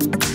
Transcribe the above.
Bye.